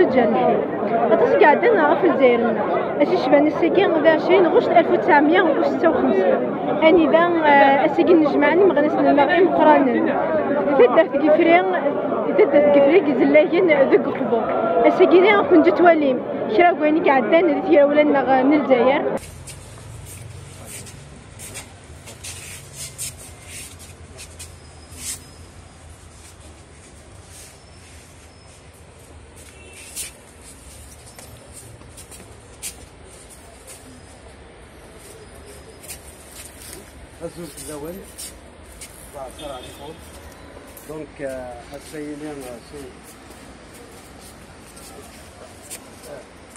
الطاريع دف جنحي غطاس قاعد أنا في الجزائر اش شبان الساكين غدا 20 غشت 1956 اني ذا اساكي نجمعني مغنسنا المغرب مقرانا تدرت كفرين تدرت كفرين زلاين ذق قبو اساكي ذا كنت تواليم كرا ويني قاعدان ذي ولا الجزائر الزوج الزوال بعثر عليكم. دونك السيدين سي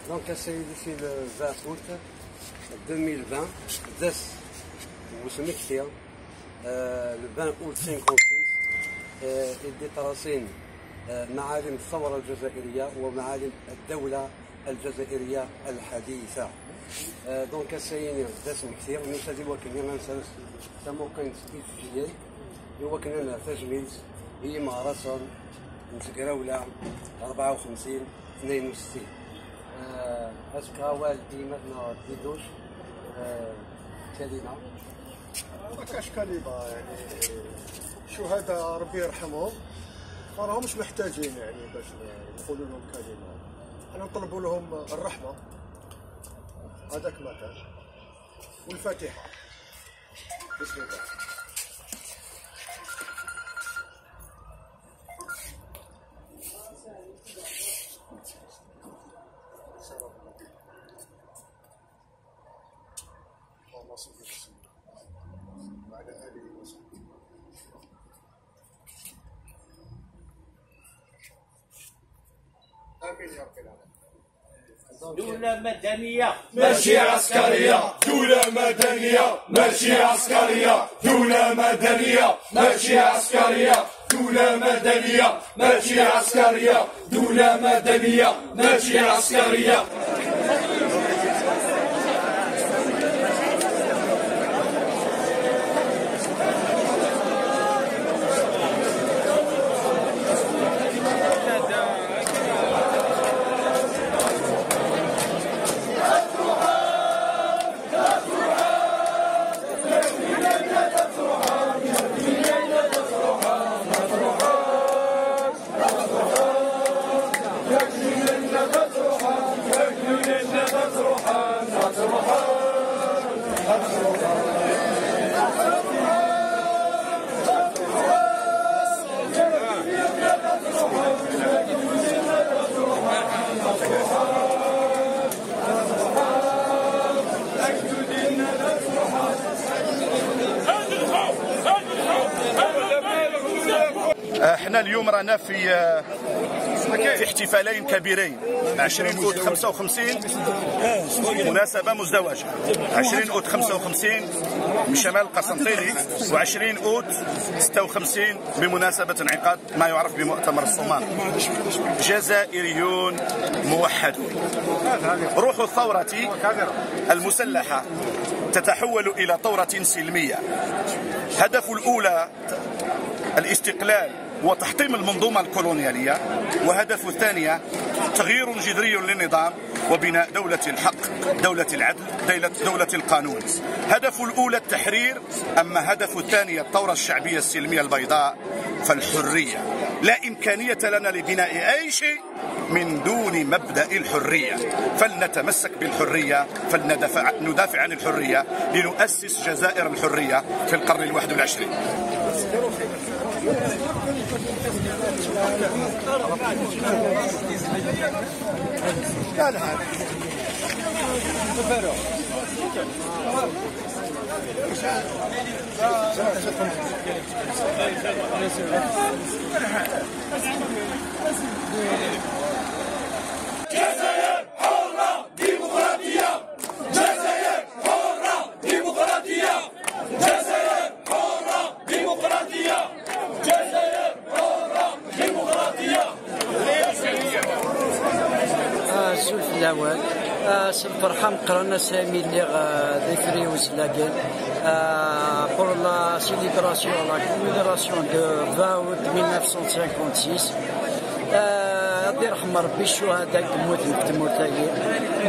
دونك السيد سي le 20 août 2020 دس وسمي كثير le 20 août 56 اللي تراسين معالم الثورة الجزائرية ومعالم الدولة الجزائرية الحديثة دونك السيدين دسم كثير نسالي وكنا ننسى تموقن سبيت جيي وكنا تجميل هي مارسون نتقراولا 54 62 اسكا والدي مثلا ديدوش كلمة ما كاش كلمة يعني شهداء ربي يرحمهم راهمش محتاجين يعني باش نقولوا لهم كلمة إحنا نطلبوا لهم الرحمة هذاك ما كان والفاتحة. بسم الله. دولة مدنية. ماشي عسكرية. دولة مدنية. ماشي عسكرية. دولة مدنية. ماشي عسكرية. دولة مدنية. ماشي عسكرية. دولة مدنية. ماشي عسكرية. إحنا اليوم رانا في في احتفالين كبيرين. 20 أوت 55 مناسبة مزدوجة. 20 أوت 55 من شمال القسنطيني و20 أوت 56 بمناسبة انعقاد ما يعرف بمؤتمر الصومال. جزائريون موحدون. روح الثورة المسلحة تتحول إلى ثورة سلمية. هدف الأولى الاستقلال وتحطيم المنظومة الكولونيالية. وهدف الثانية تغيير جذري للنظام وبناء دولة الحق دولة العدل دولة, دولة القانون. هدف الأولى التحرير أما هدف الثانية الثورة الشعبية السلمية البيضاء فالحرية. لا إمكانية لنا لبناء أي شيء من دون مبدأ الحرية. فلنتمسك بالحرية فلندافع ندافع عن الحرية لنؤسس جزائر الحرية في القرن الواحد والعشرين. لا لا جزائر حرة ديمقراطية. جزائر حرة ديمقراطية. جزائر حرة ديمقراطية. جزائر حرة ديمقراطية. السلف الأول. الفرحه مقرانا سامي اللي دي فريوز لاكين pour la célébration, la commémoration de 20 août 1956 غادي يرحم ربي الشهداء كموت تموتاكي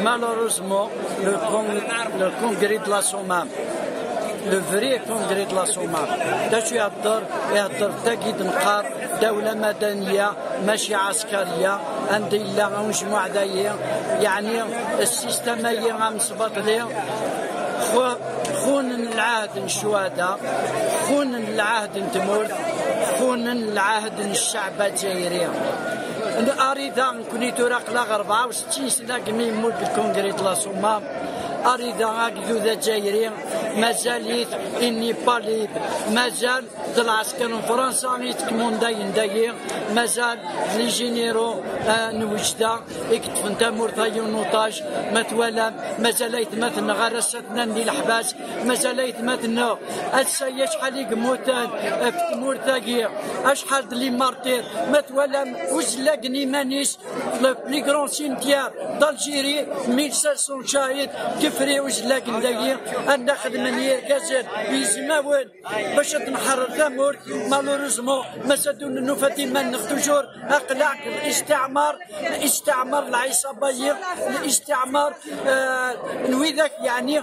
مالوروزمون لو كونغري دو لا لو فري كونغري دو لا سومام داش يهضر يهضر تاكيد نقار دولة مدنية ماشي عسكرية عندي إلا مجموعة داية يعني السيستم هي غامصبط ليه خون العهد الشهداء خون العهد تمور خون العهد الشعب الجزائري اريد نكوني تراق لا 64 سنه كمي يموت الكونغري دو لا صمام اريد اكدو ذا جايري مازال إني بالي مازال ذا العسكر فرنسا يتكمون داين داير مازال لي جينيرو آه نوجدا يكتف انت مرتاي ونوطاج ما توالى مازال يتمثل غرستنا ندي الحباس مازال يتمثل السيا شحال يقموتان في تمورتاكي أشحال لي مارتير ما توالى وزلاقني مانيس؟ لي كرون سيمتيار دالجيري 1500 شاهد كفري وزلاق نداير أنا خدمني كازر يزماون باش تنحرر ثمور مالوريزمون ما سدون النوفاتي ما نختجور اقلع الاستعمار الاستعمار العصابية الاستعمار آه نويذاك يعني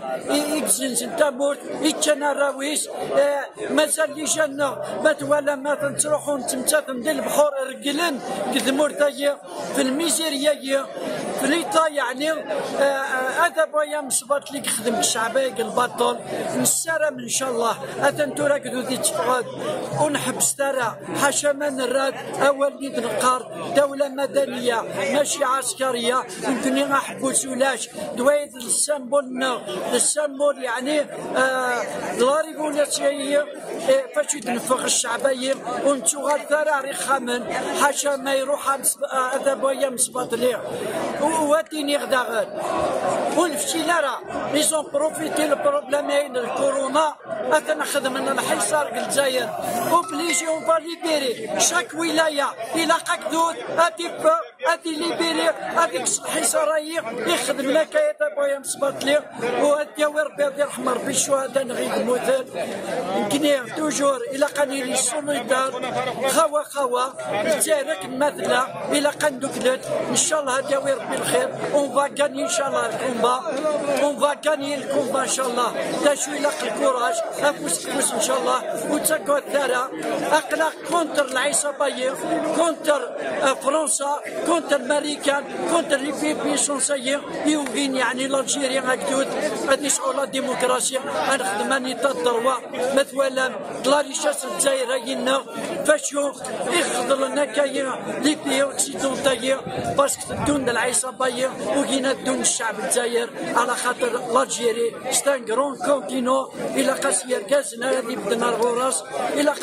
يكزنزن تامور يتشنا راويس آه مازال لي جنة ما توالى ما تنتروحون تمتاثم ديال البحور رجلن كذمور في الميزيريا في ليطا يعني هذا بويا مصبات لي خدم الشعبية البطل. نسارم إن شاء الله. اتنتو راكدو دي تفقد ونحبس ترى حاشا ما نراد. أول نيد نقار. دولة مدنية. ماشي عسكرية. يمكن نحبو سولاش دويد السامبول السامبول يعني آه لا ريغولاسيون فاش يتنفخ الشعبية ونتو غالثرى رخامن حاشا ما يروح هذا بويا مصبات ليه واتيني غدا غير. ونفشي لرا ليزون بروفيتي البروبليمين الكورونا اتناخذ من الحصار الجزائر. اوبليجي اون فا ليبيري شاك ولايه إلى قاكدود اتي اتي ليبيري هذيك الحصاريه يخدم لك يا بويا مصبات لي وهادي ربي يرحم ربي الشهداء نغيب موتل يمكن توجور إلى قاني لي سوليدار خوا خوا تارك مثلا إلى قان دوكلت إن شاء الله هادي ربي الخير. اون فا ان شاء الله الكومبا اون فا غاني الكومبا ان شاء الله دا شو يلقى الكوراج افوس فوس ان شاء الله وتسكو الثرى اقلق كونتر العصابيه كونتر فرنسا كونتر الامريكان كونتر لي في بيسونسيه يوغين يعني الجيريا هكدود غادي يسعوا لا ديمقراسيا غنخدم أني تضروا مثلا لا ريشاس الجزائريين فاشو يخضر لنا كاين لي بي اوكسيدونتايا باسكو تدون العصابية. وكينا دون الشعب الجزائر. على خاطر الجيري ستان كرون كونتينو. إلى قاسير كازنا غادي بدنا الغراس. إلى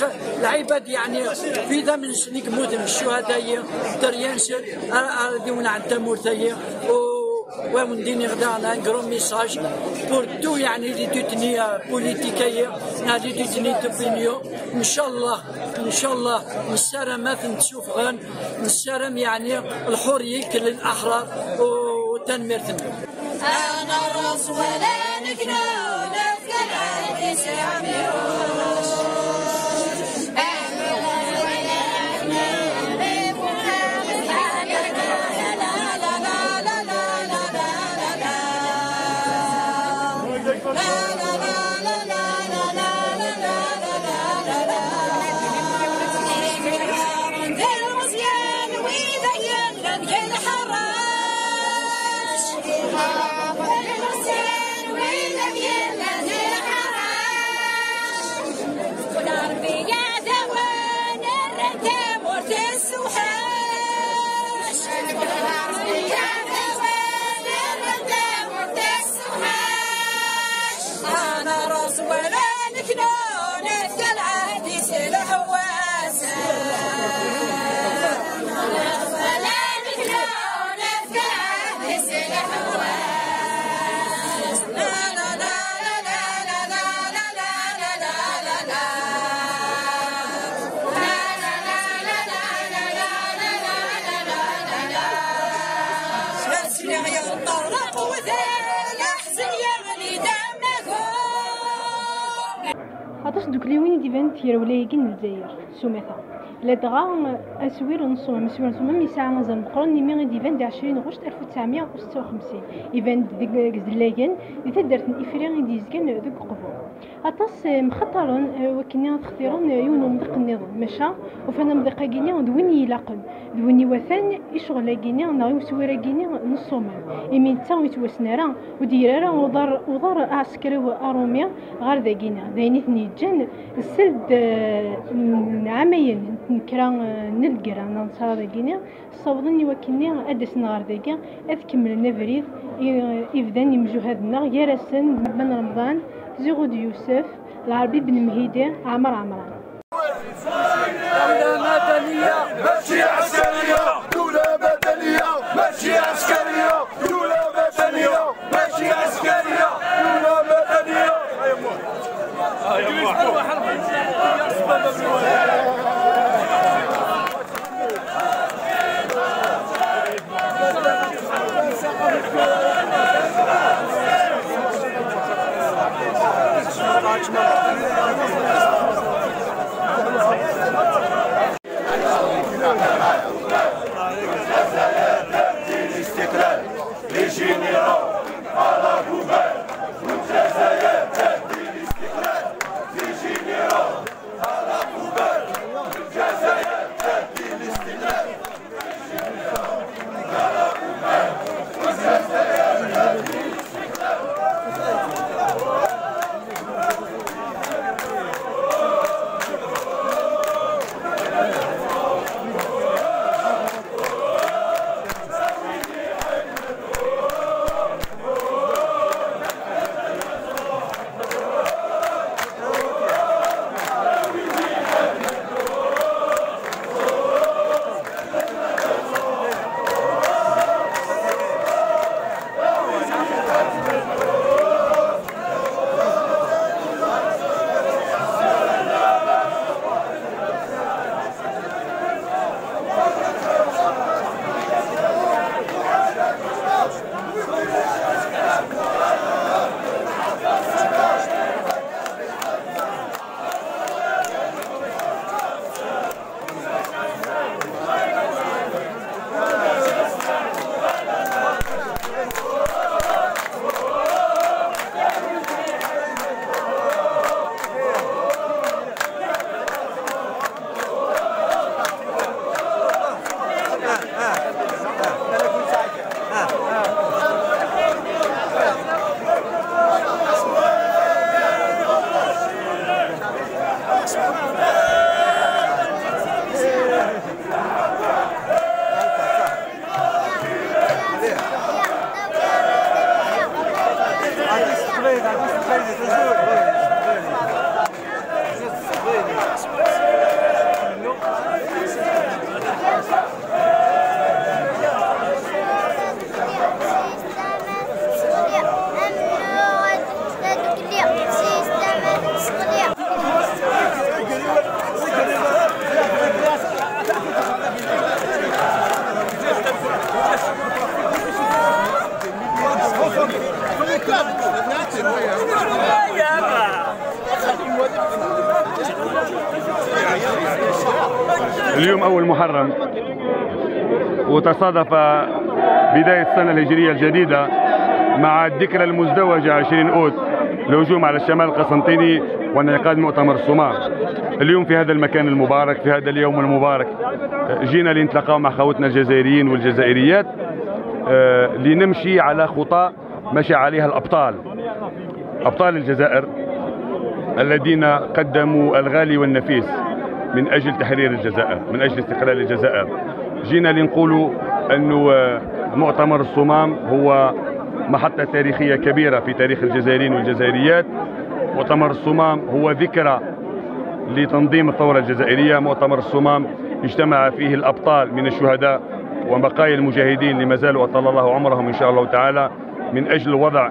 العباد يعني في ذا من سنيك مدن الشهداء دريانسل غادي عند تمورتايا ومنديني غدا أنا ان كرون ميساج بور تو يعني لي دوتني بوليتيكيه لي دوتني توبينيو ان شاء الله ان شاء الله نسارم نشوف غن نسارم يعني الحريه كل الاحرار وتنمير أنا الراس ولا نكنا نفكر عندي دوك لي وين ديفان تيروليكين للجزائر سميثة. لدغا أسوير نصوم مسوير نصوم. مي ساعه مازال مقرن مي غادي يبان 20 غشت 1956 يبان ديك زلاين لي تدرت افريقيا غادي يزكن ذوك قبو أطاس مخطرون آه، وكنا تختيرون آه، يون ومضيق النظام. مشى وفانا مضيق كينيا دوين يلاقن دوين وثان يشغل كينيا ناوي وسويرا كينيا نصوم. امي تا ويتوسنا راه وديرا راه وضر وضر عسكري اروميا غير ذا كينيا داين ثني جن السلد آه، عامين نكرا آه، نلقرا أنا نصرا داكيني صوضني وكني اد نغار داكا اذ كملنا بريد يبدان آه، يمجهدنا يارسن بن رمضان. زيغود يوسف. العربي بن مهيدي. عمر عمران. Saçma. وتصادف بداية السنة الهجرية الجديدة مع الذكرى المزدوجة 20 أوت الهجوم على الشمال القسنطيني وانعقاد مؤتمر الصومال. اليوم في هذا المكان المبارك في هذا اليوم المبارك جينا لنتلاقاو مع خوتنا الجزائريين والجزائريات آه، لنمشي على خطى مشى عليها الأبطال. أبطال الجزائر الذين قدموا الغالي والنفيس من أجل تحرير الجزائر من أجل استقلال الجزائر. جينا لنقولوا أنه آه، مؤتمر الصمام هو محطة تاريخية كبيرة في تاريخ الجزائريين والجزائريات. مؤتمر الصمام هو ذكرى لتنظيم الثورة الجزائرية. مؤتمر الصمام اجتمع فيه الأبطال من الشهداء وبقايا المجاهدين اللي ما زالوا أطال الله عمرهم إن شاء الله تعالى من أجل وضع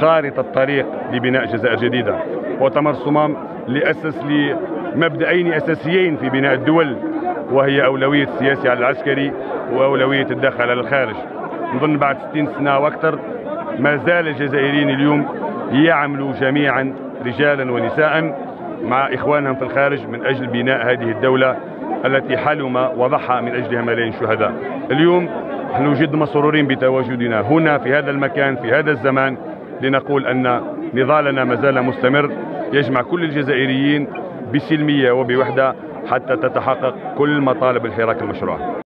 خارطة طريق لبناء جزائر جديدة. مؤتمر الصمام لأسس لمبدأين أساسيين في بناء الدول وهي أولوية السياسي على العسكري وأولوية الداخل على الخارج. نظن بعد 60 سنة وأكثر ما زال الجزائريين اليوم يعملوا جميعا رجالا ونساء مع إخوانهم في الخارج من أجل بناء هذه الدولة التي حلم وضحى من أجلها ملايين شهداء اليوم نحن جد مسرورين بتواجدنا هنا في هذا المكان في هذا الزمان لنقول أن نضالنا ما زال مستمر. يجمع كل الجزائريين بسلمية وبوحدة حتى تتحقق كل مطالب الحراك المشروع.